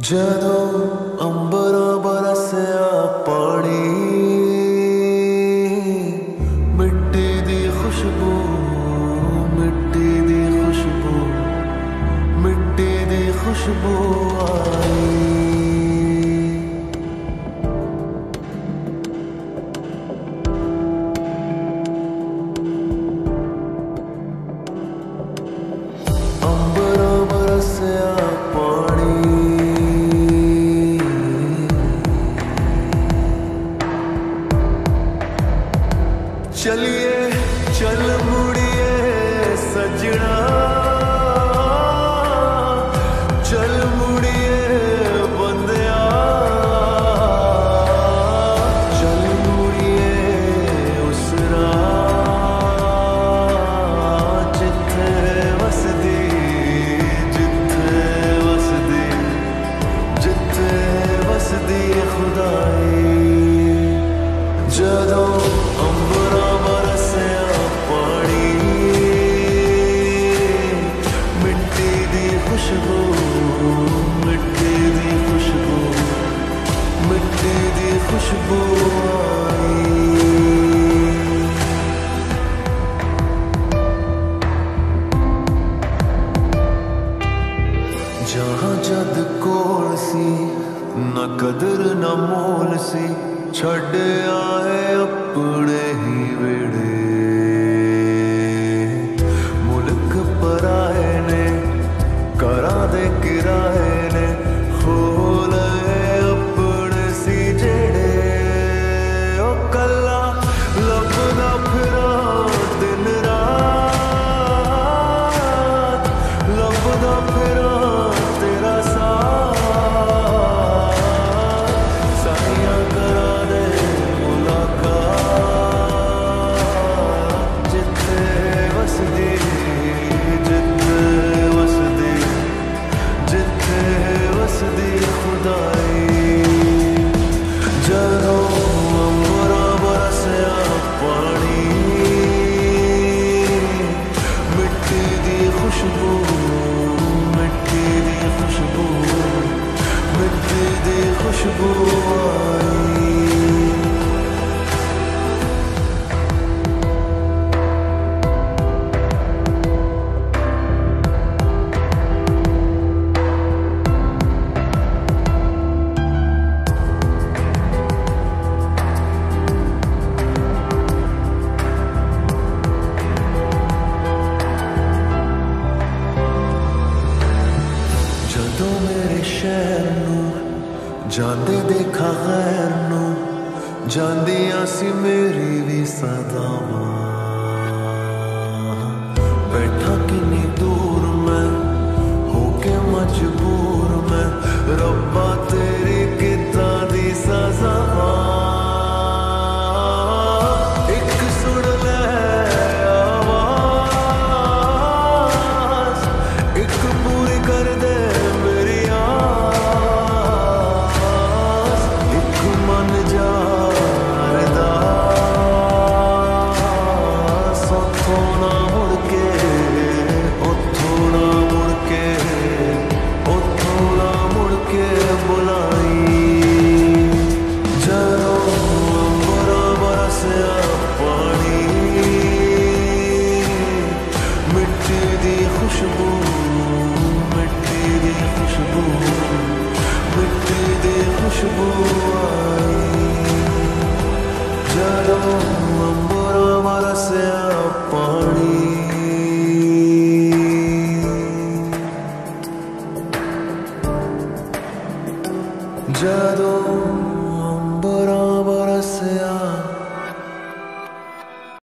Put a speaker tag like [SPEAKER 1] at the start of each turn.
[SPEAKER 1] ਜਦੋਂ ਅੰਬਰਾਂ ਬਰਸਿਆ ਪਾਣੀ ਮਿੱਟੀ ਦੀ ਖੁਸ਼ਬੂ ਮਿੱਟੀ ਦੀ ਖੁਸ਼ਬੂ ਮਿੱਟੀ ਦੀ ਖੁਸ਼ਬੂ। especially जहाँ जद कोल सी न कदर न मोल सी छड़ आए अपने ही वेड़े। pero खुशबू आई ਜਦੋਂ ਮੇਰੇ ਸ਼ਹਿਰ ਨੂੰ ਜਾਂਦੇ ਦੇਖਾਂ ਖੈਰ ਨੂੰ ਜਾਂਦੀਆਂ ਸੀ ਮੇਰੀ ਵੀ ਸਦਾਵਾਂ। खुशबू आई जानो पानी जदों